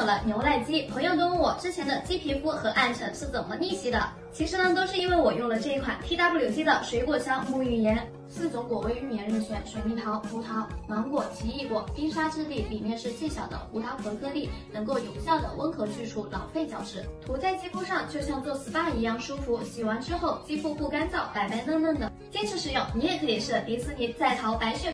有了牛奶肌，朋友都问我之前的鸡皮肤和暗沉是怎么逆袭的。其实呢，都是因为我用了这一款 TWG 的水果香沐浴盐，四种果味浴盐任选，水蜜桃、葡萄、芒果、奇异果，冰沙质地，里面是细小的胡桃核颗粒，能够有效的温和去除老废角质，涂在肌肤上就像做 SPA 一样舒服。洗完之后肌肤不干燥，白白嫩嫩的。坚持使用，你也可以是迪士尼在逃白雪。